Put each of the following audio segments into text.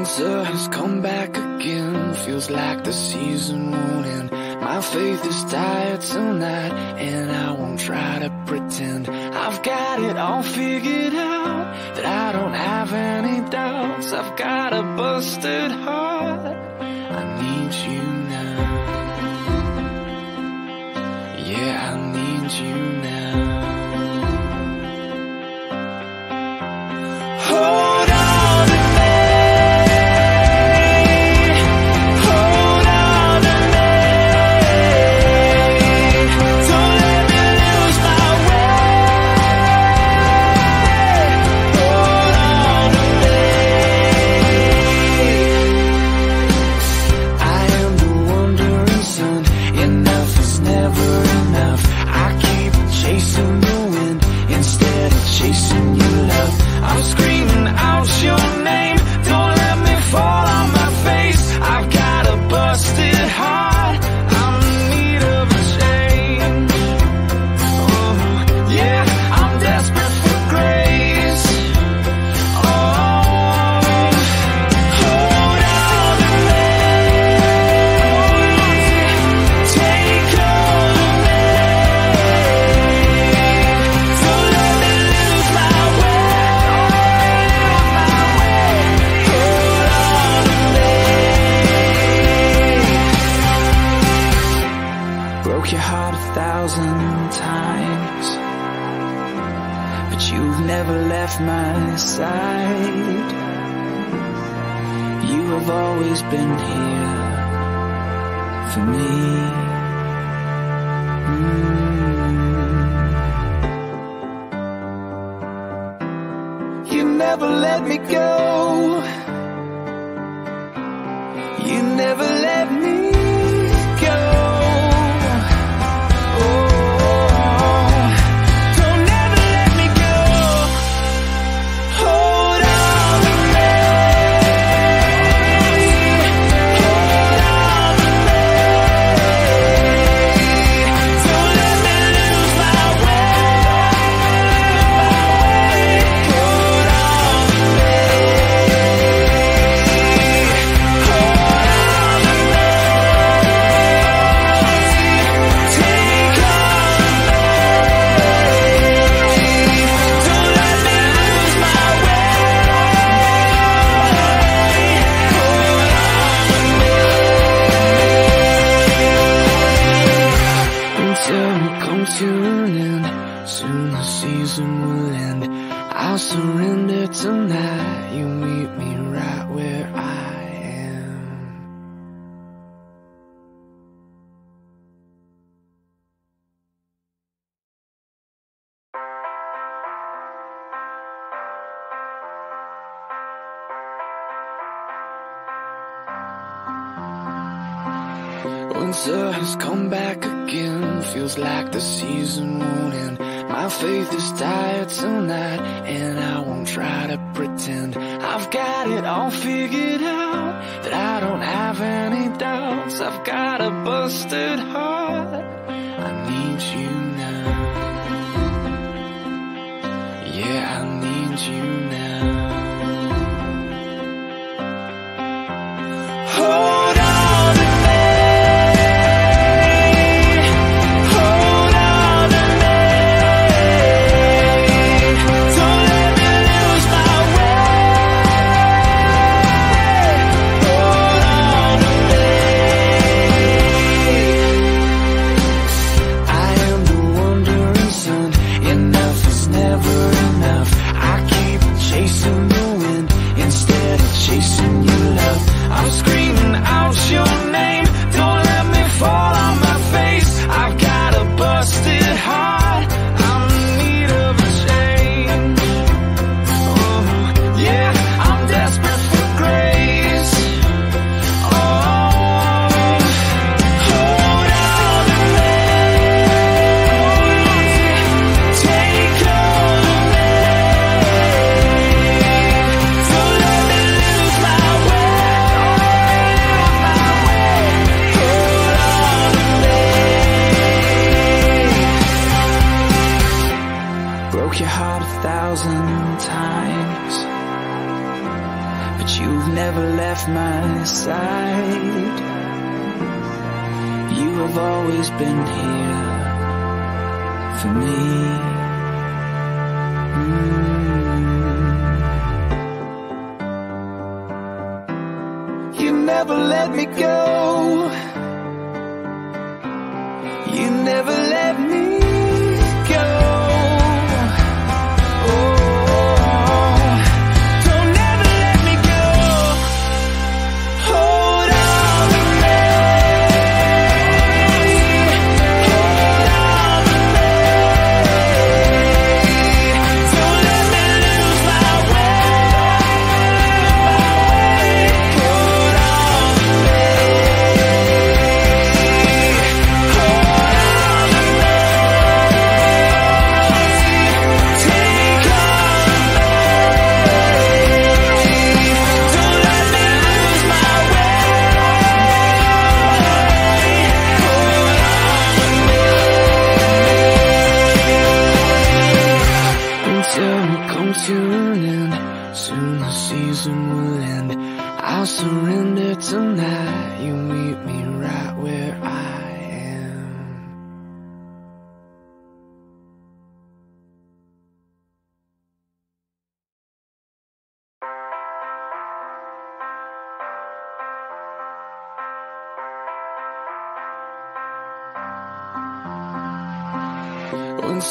Winter has come back again. Feels like the season won't end My faith is tired tonight And I won't try to pretend. I've got it all figured out That I don't have any doubts. I've got a busted heart. I need you now. Yeah, I need you now. the season won't end. My faith is tired tonight, and I won't try to pretend I've got it all figured out. That I don't have any doubts. I've got a busted heart. I need you now. Yeah, I need you.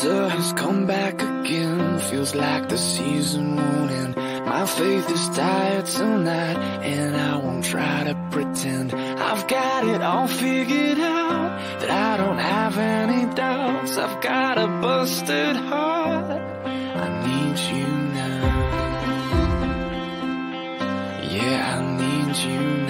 winter has come back again. Feels like the season won't end My faith is tired tonight And I won't try to pretend. I've got it all figured out That I don't have any doubts. I've got a busted heart. I need you now. Yeah, I need you now.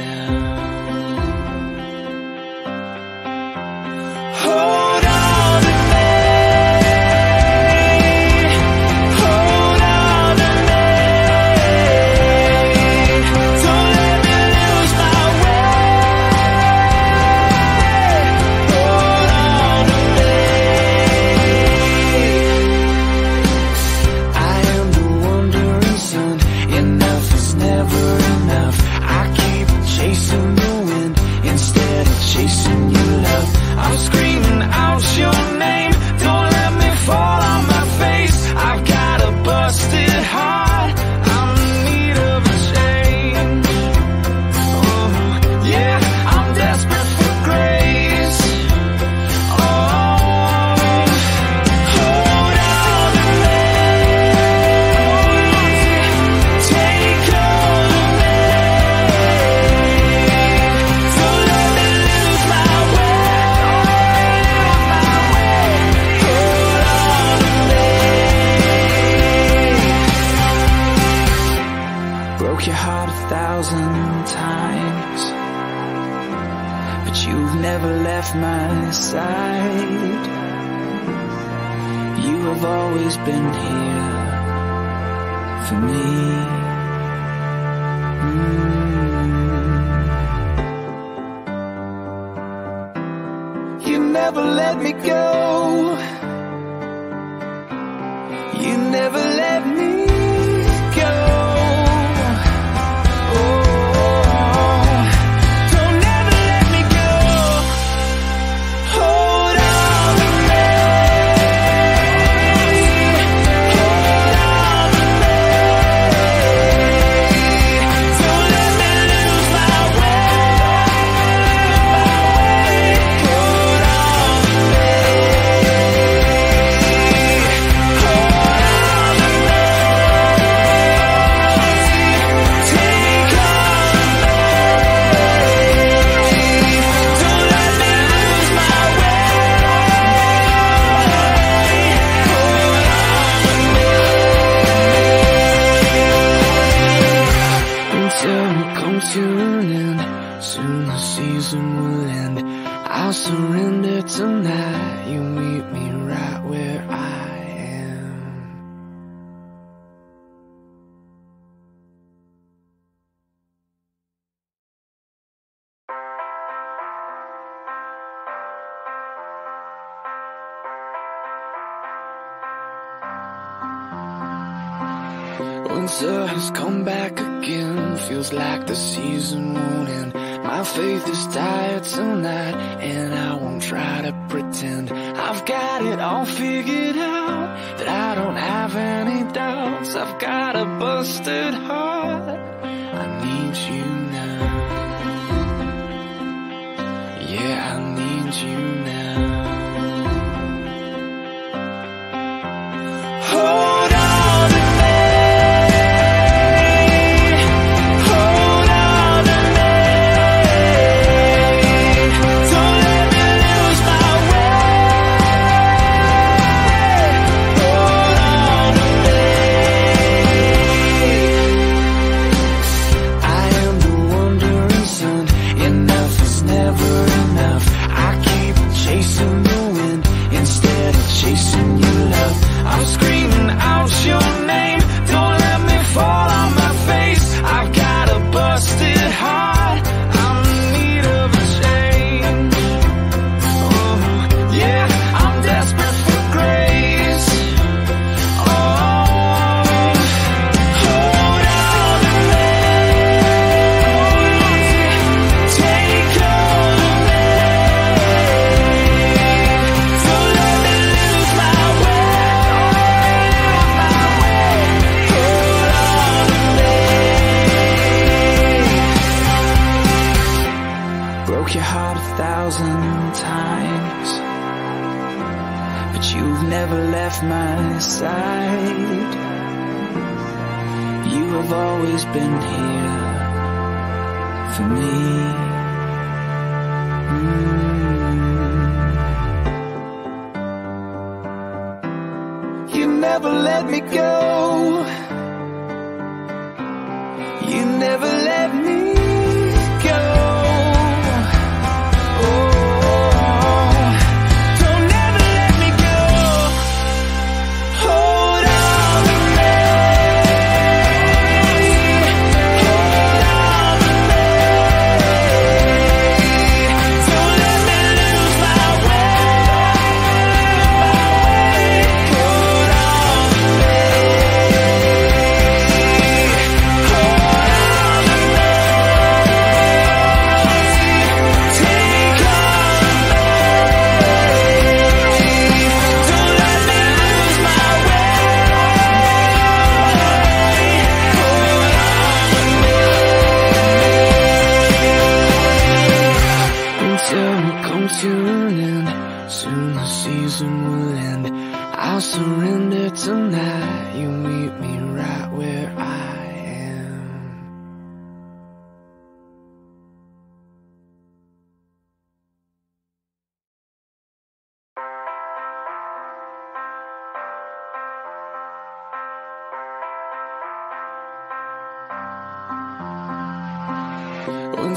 for me. Mm. You never let me go. just tired tonight and I won't try to pretend. I've got it all figured out that I don't have any doubts. I've got a busted heart. tune in. Soon the season will end. I'll surrender tonight. You meet me right where I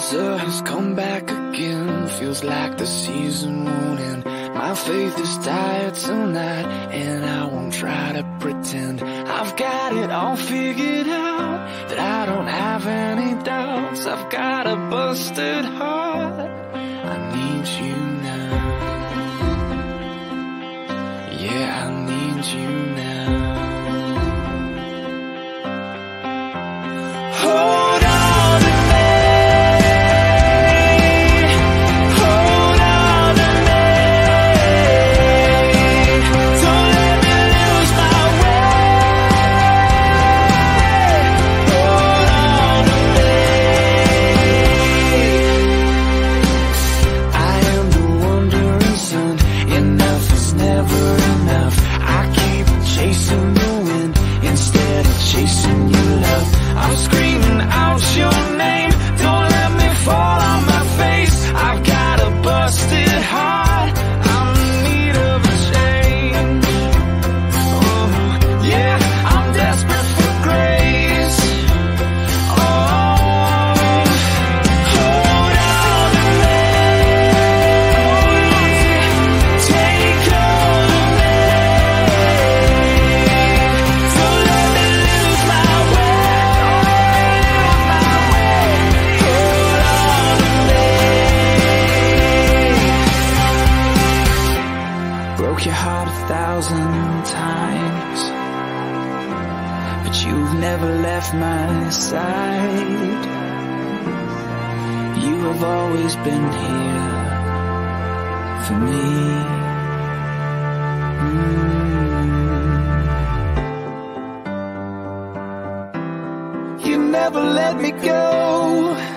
winter has come back again. Feels like the season won't end My faith is tired tonight And I won't try to pretend. I've got it all figured out That I don't have any doubts. I've got a busted heart. I need you now. Yeah, I need you now. never left my side. You have always been here for me. Mm. You never let me go.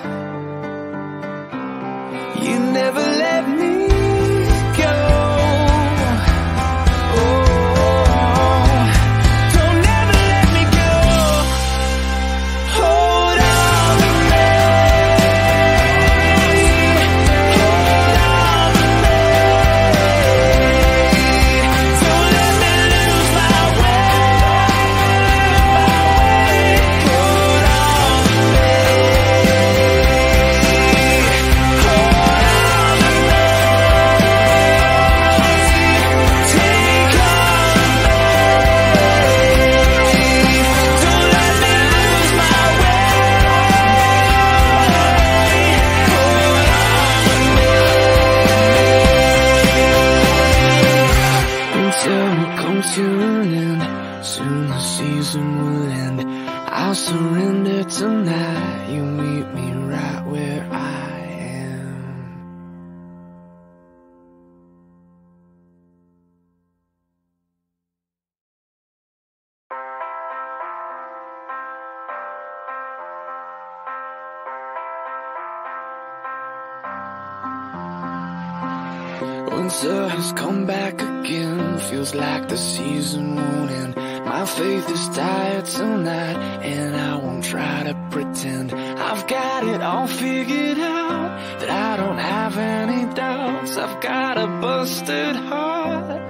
the season won't end. My faith is tired tonight, and I won't try to pretend I've got it all figured out. That I don't have any doubts. I've got a busted heart.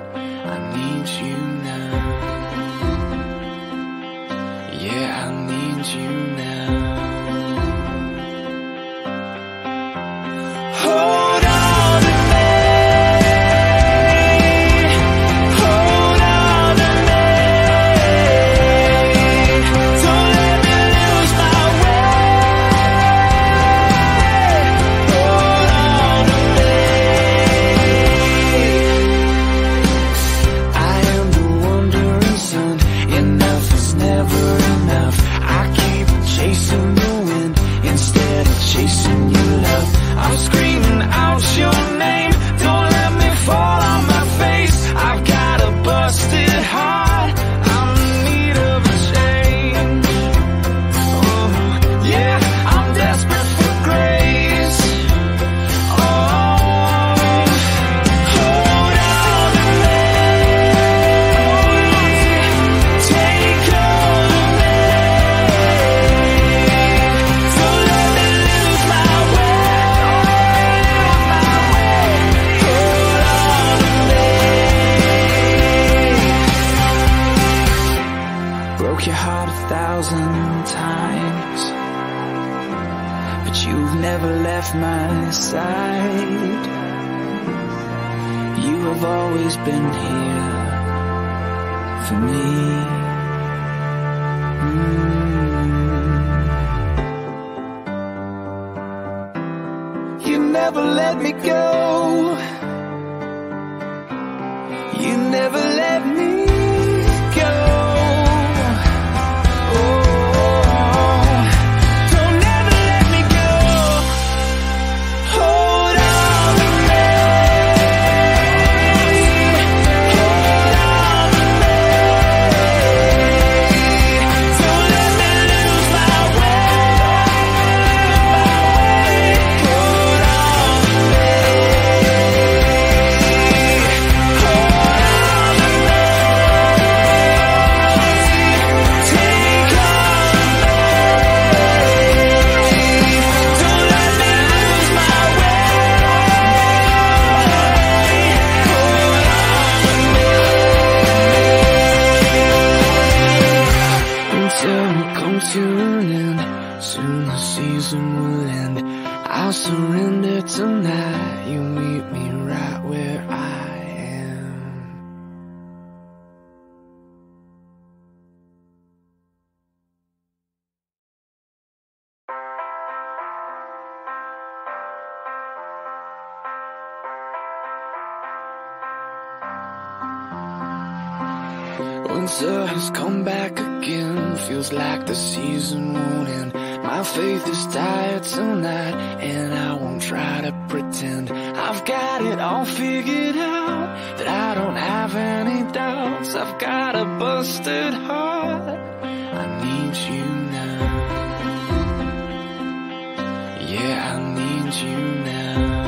I need you now. Yeah, I need you now. Has come back again, feels like the season won't end. My faith is tired tonight, and I won't try to pretend. I've got it all figured out, that I don't have any doubts. I've got a busted heart, I need you now. Yeah, I need you now.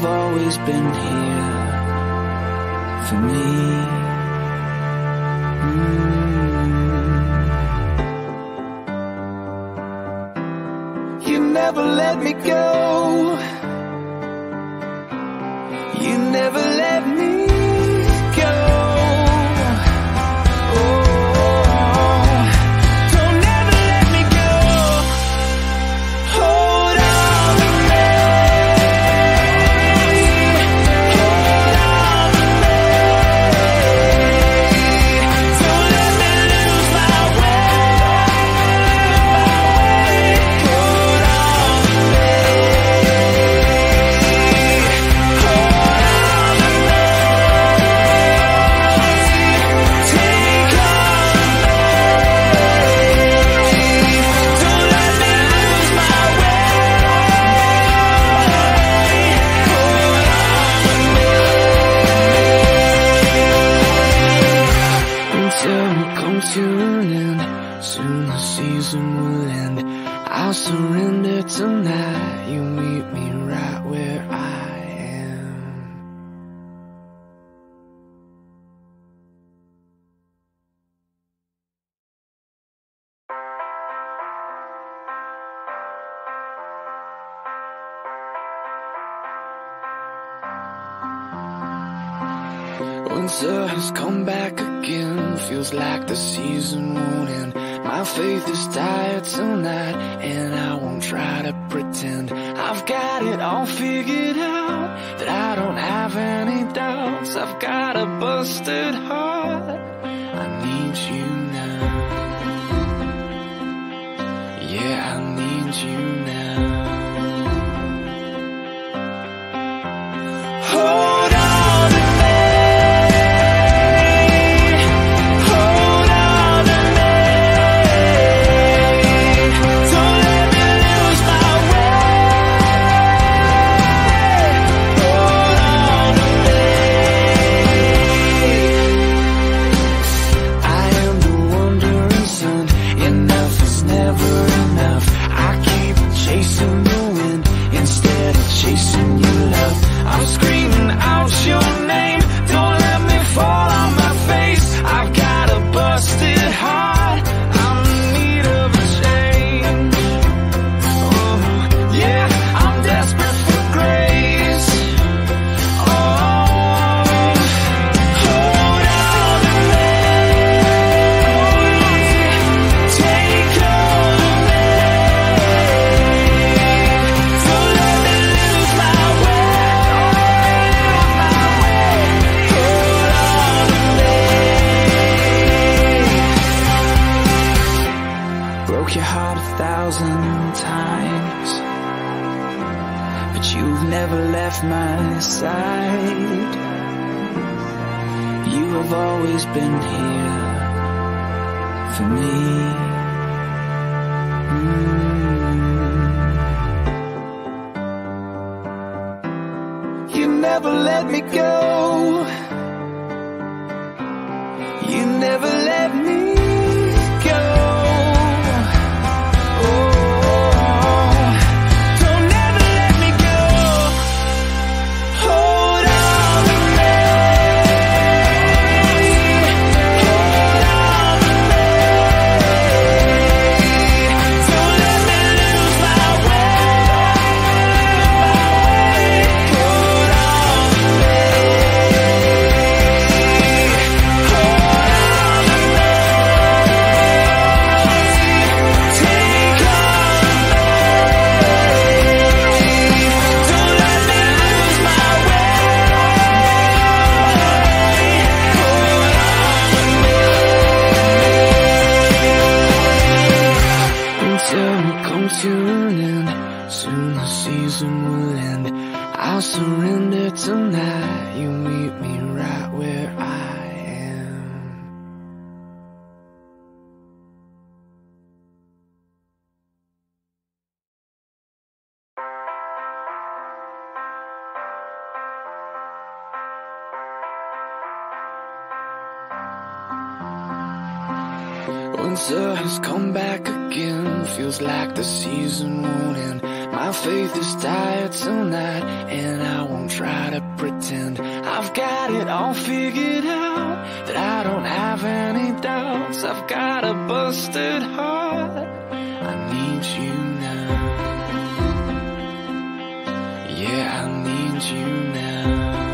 have always been here for me. Mm. You never let me go. moon and my faith is tired tonight and I won't try to pretend. I've got it all figured out that I don't have any doubts. I've got a busted heart. I need you now. Yeah, I need you now.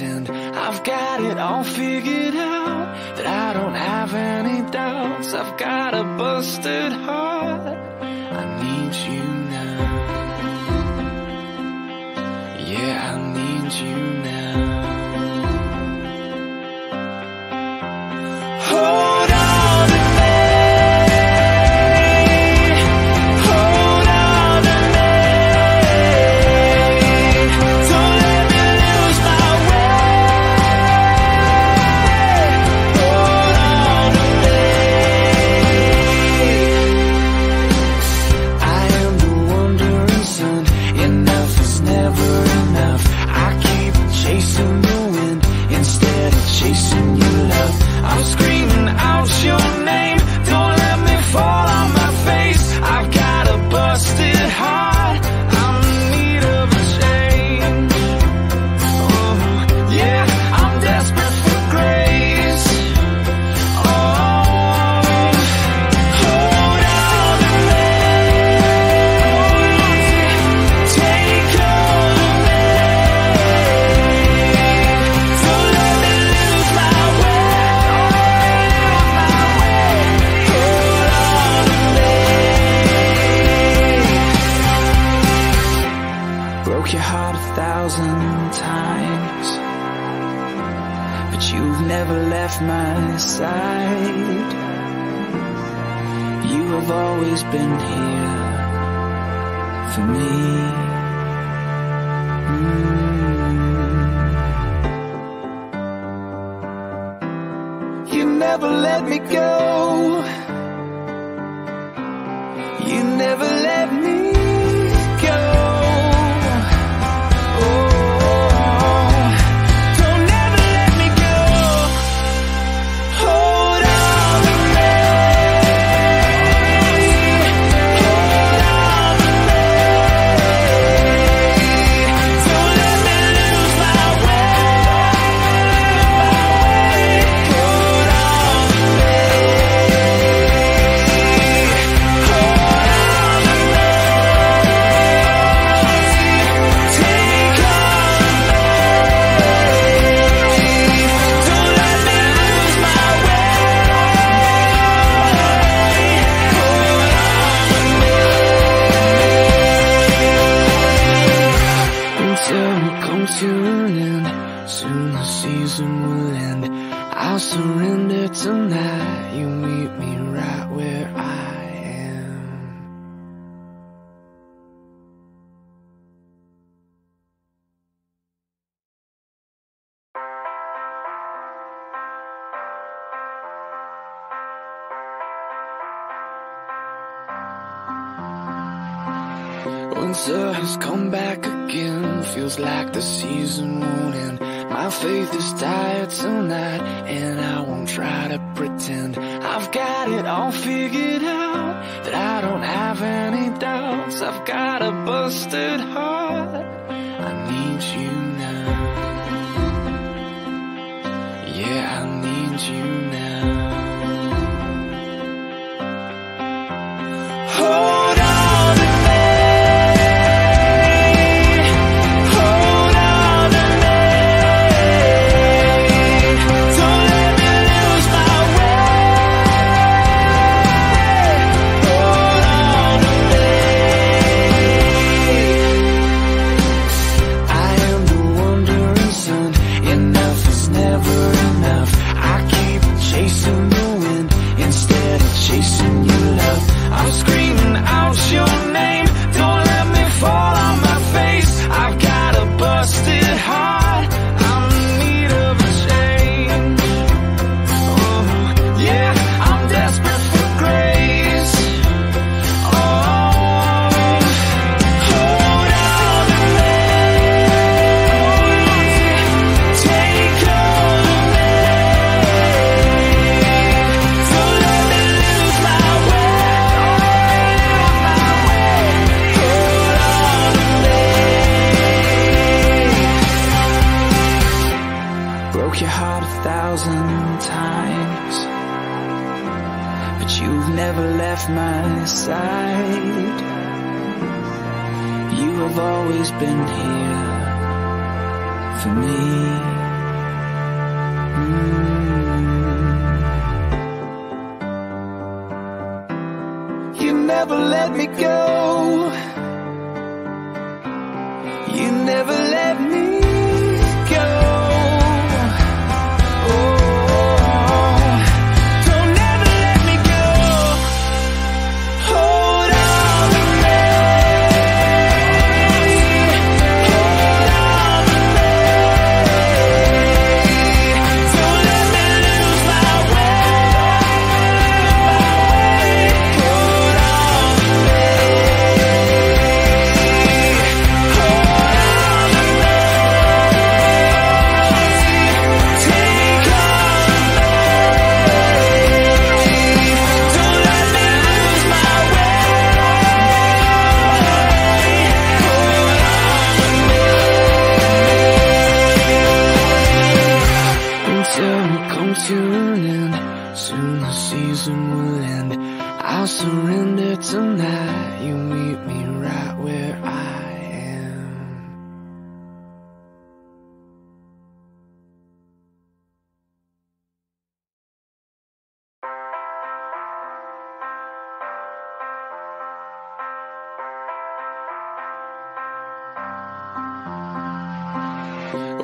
pretend I've got it all figured out That I don't have any doubts. I've got a busted heart. I need you now. Yeah, I need you now. tonight And I won't try to pretend. I've got it all figured out That I don't have any doubts. I've got a busted heart. I need you now. Yeah, I need you now.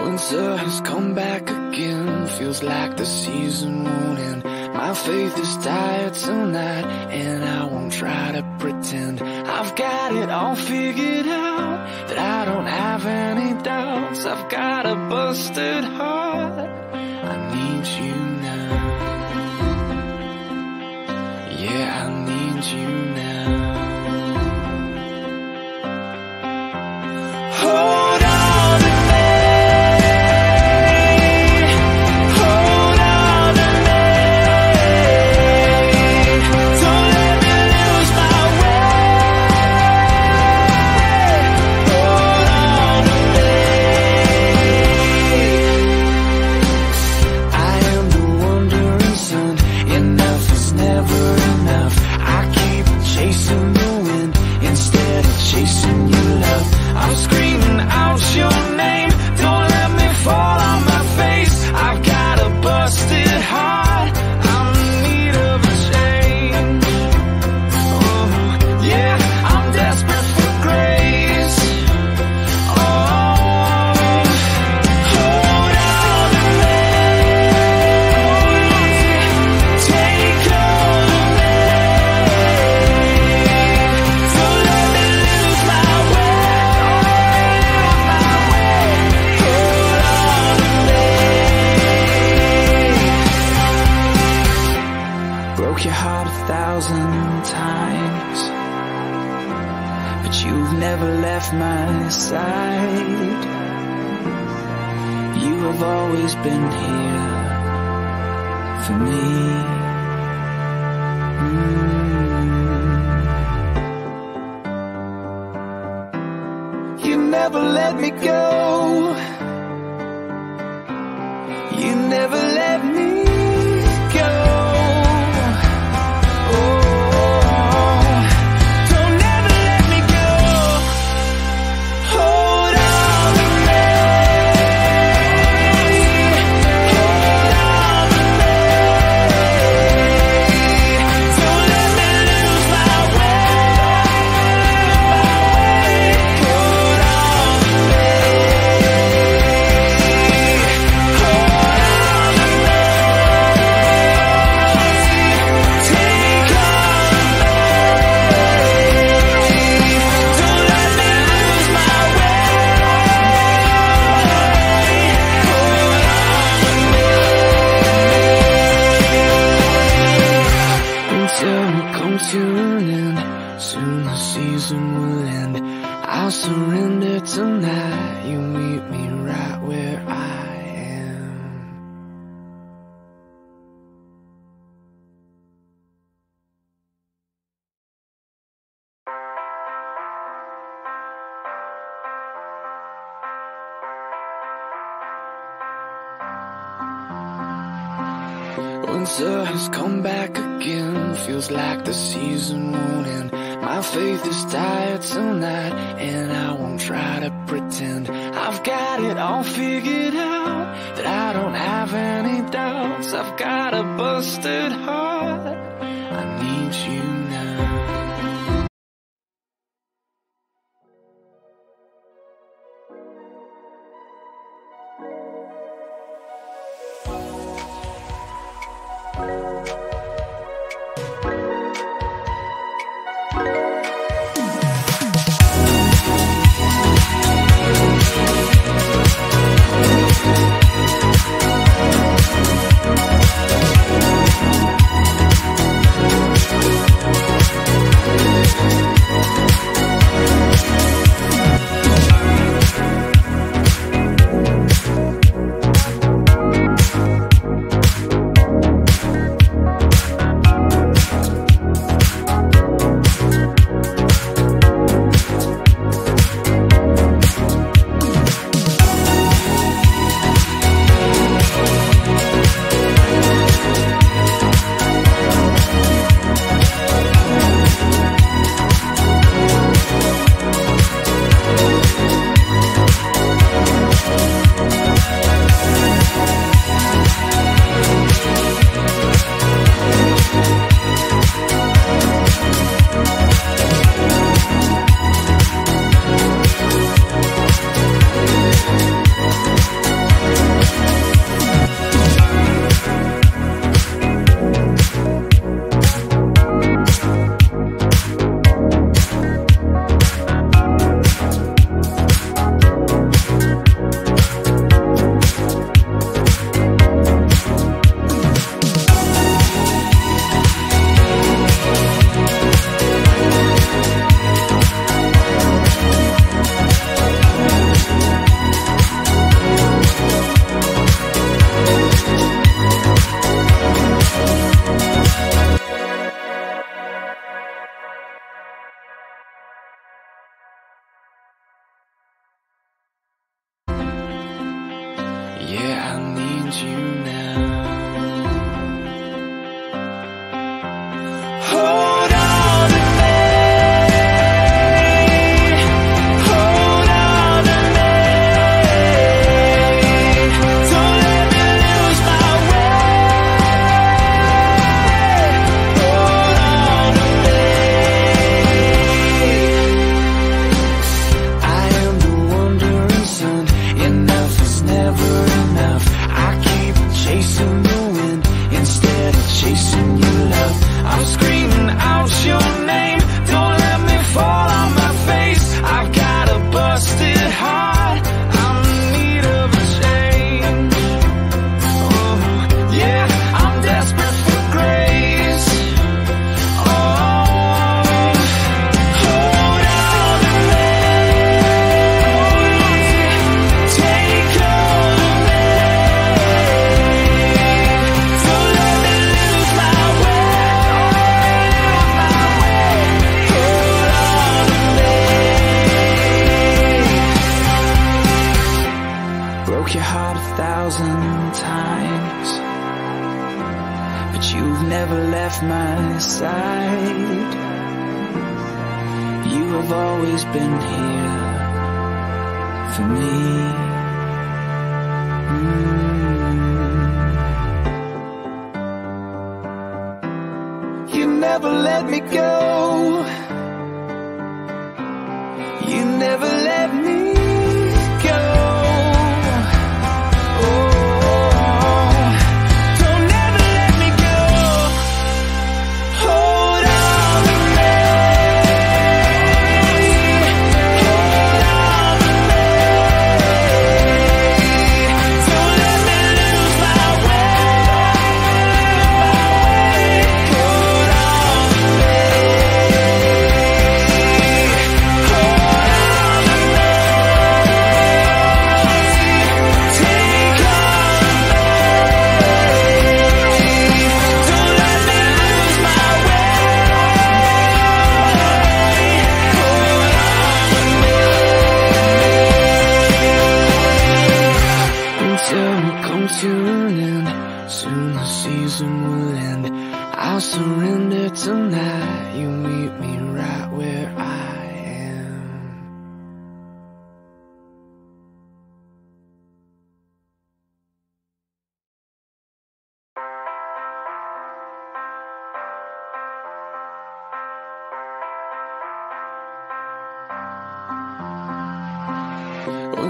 Winter has come back again, feels like the season won't end. My faith is tired tonight, and I won't try to pretend. I've got it all figured out, that I don't have any doubts. I've got a busted heart, I need you now. Yeah, I need you now.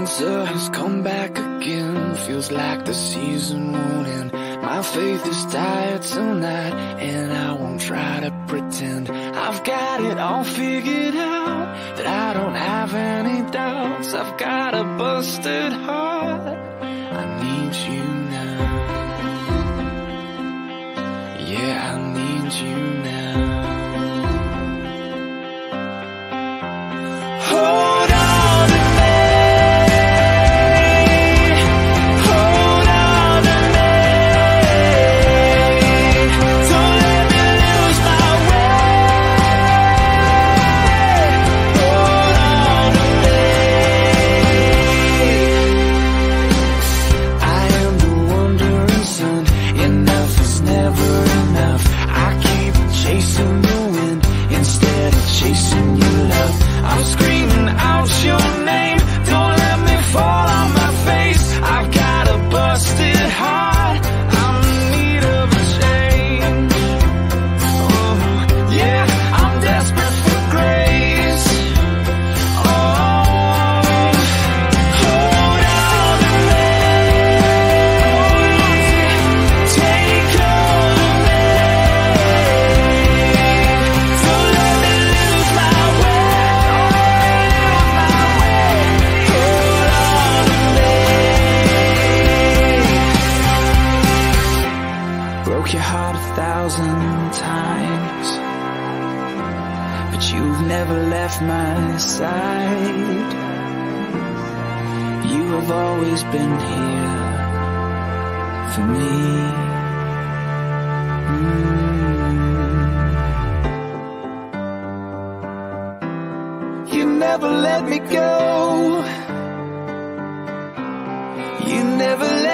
answer has come back again. Feels like the season won't end My faith is tired tonight And I won't try to pretend. I've got it all figured out That I don't have any doubts. I've got a busted heart. I need you now. Yeah, I need you now. never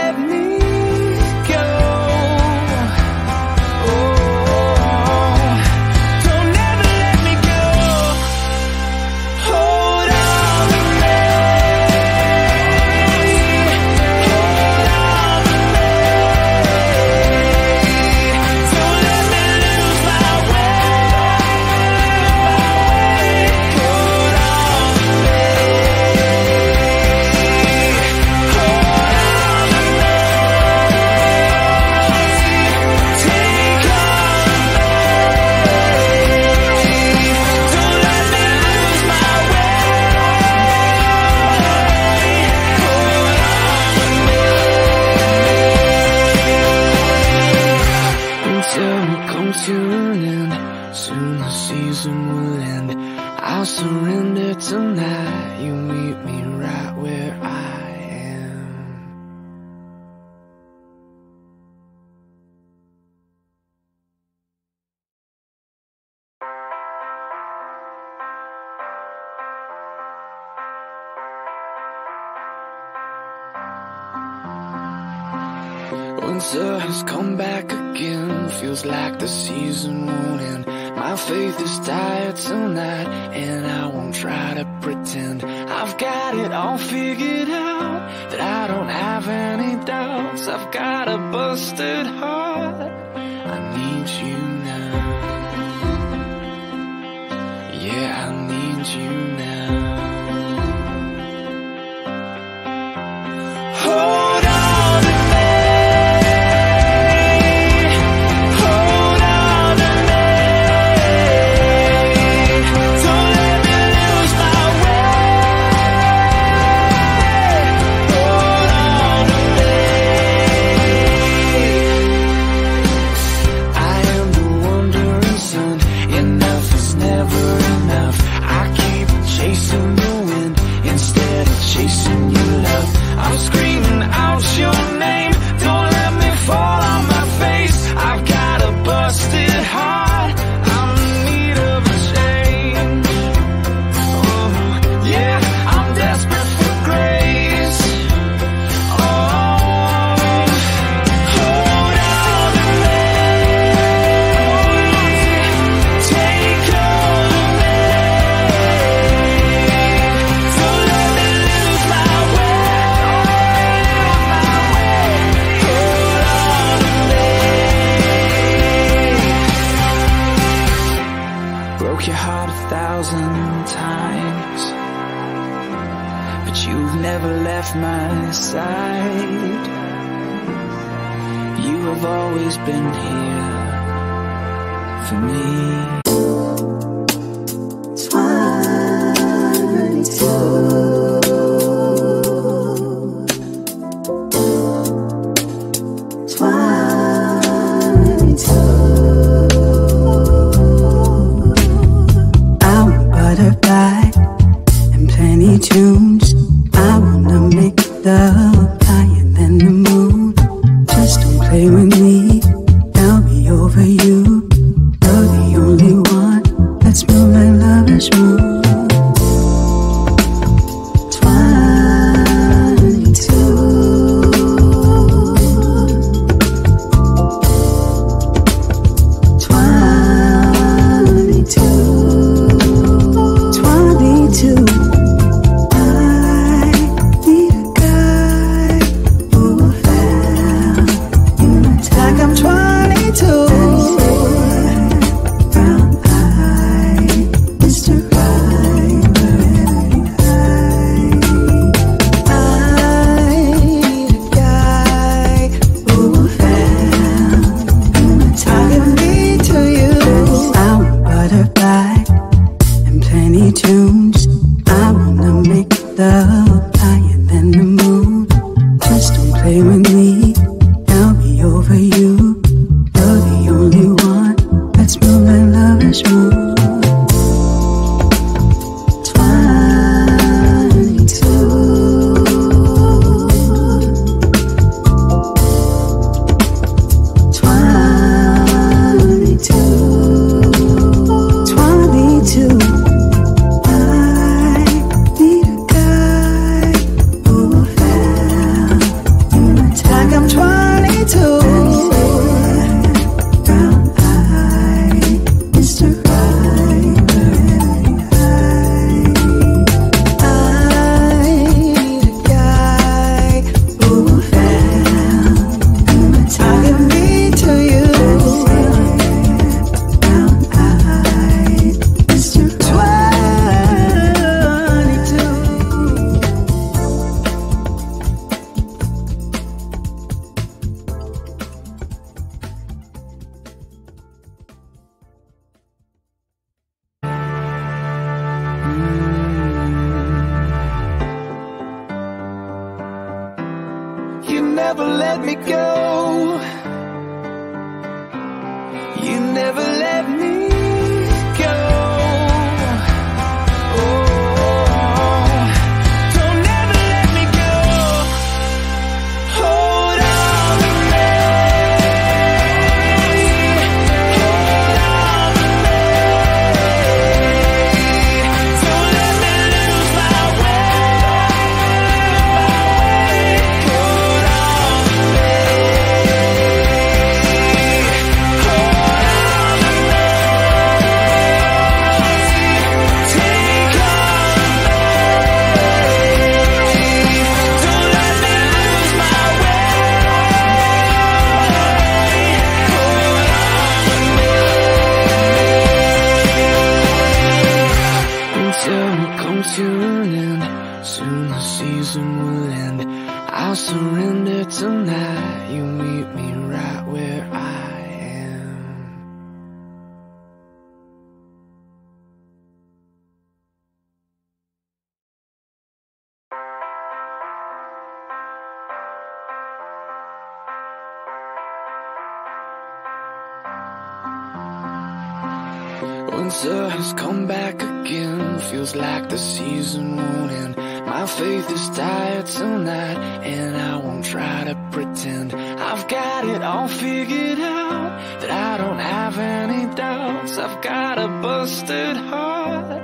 has come back again. Feels like the season won't end. My faith is tired tonight And I won't try to pretend. I've got it all figured out That I don't have any doubts. I've got a busted heart.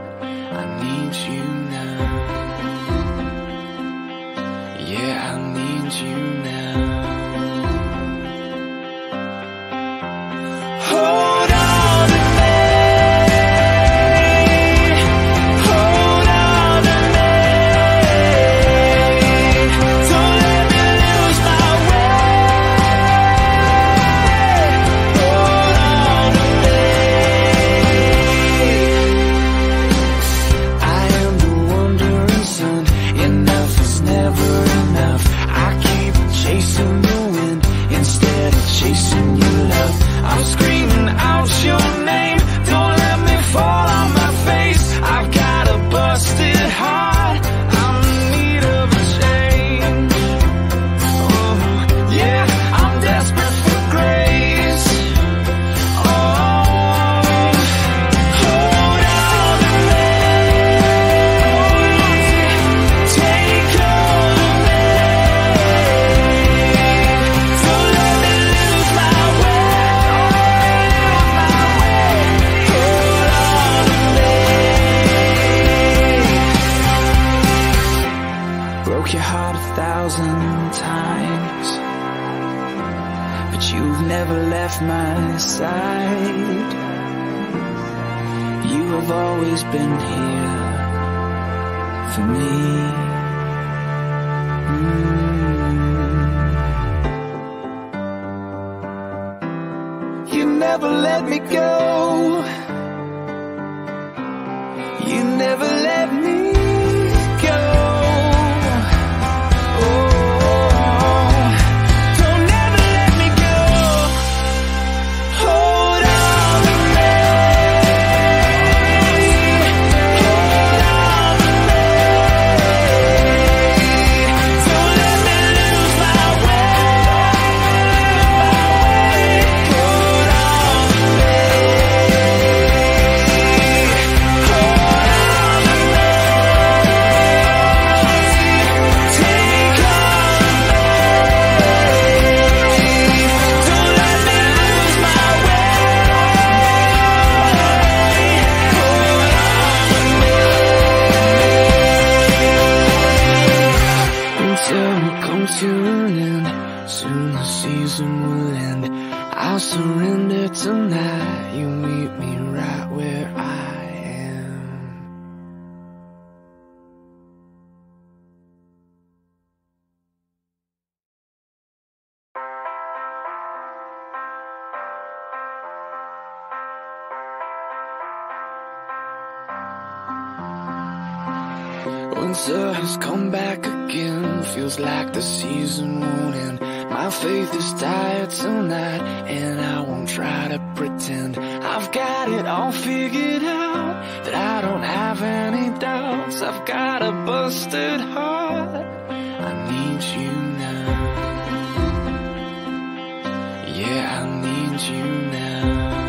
I need you now. Yeah, I need you now my side. You have always been here for me. Mm. You never let me go. tonight And I won't try to pretend. I've got it all figured out That I don't have any doubts. I've got a busted heart. I need you now. Yeah, I need you now.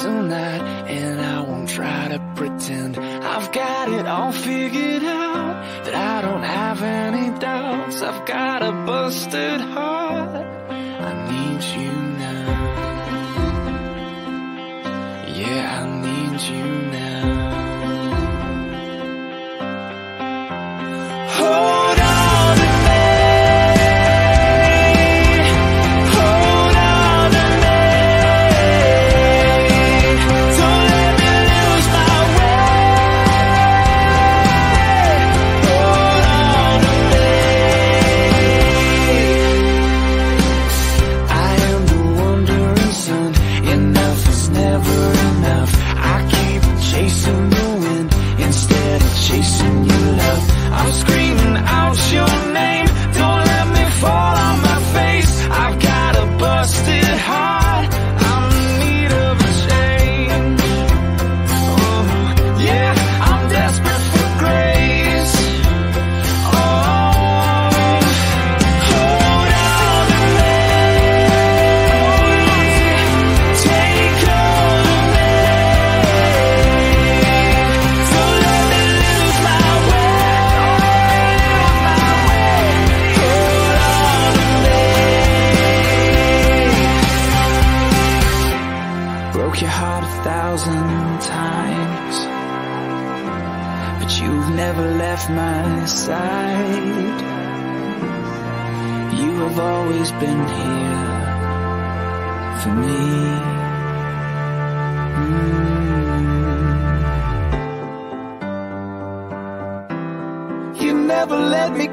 tonight And I won't try to pretend. I've got it all figured out That I don't have any doubts. I've got a busted heart. I need you now. Yeah, I need you now.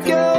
go.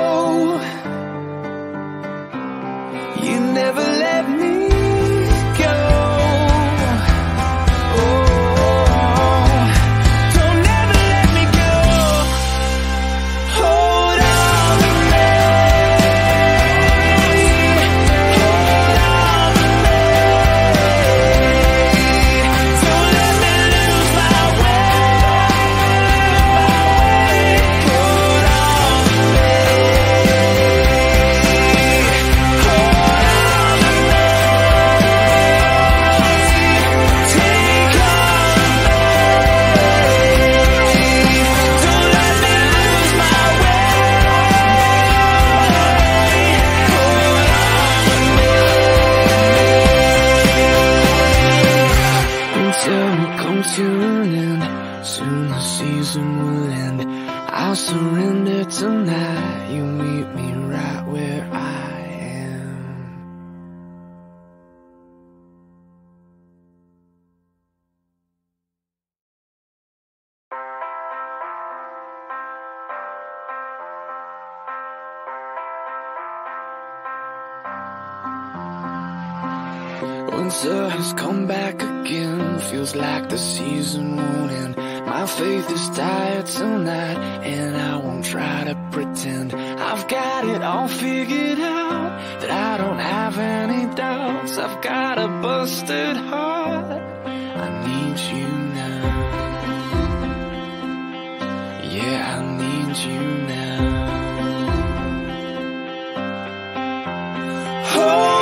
like the season won't end. My faith is tired tonight, and I won't try to pretend I've got it all figured out. That I don't have any doubts. I've got a busted heart. I need you now. Yeah, I need you now. Oh.